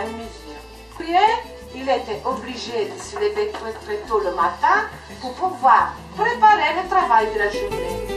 Et il y a une mesure. Puis, il était obligé de se lever très, très tôt le matin pour pouvoir préparer le travail de la journée.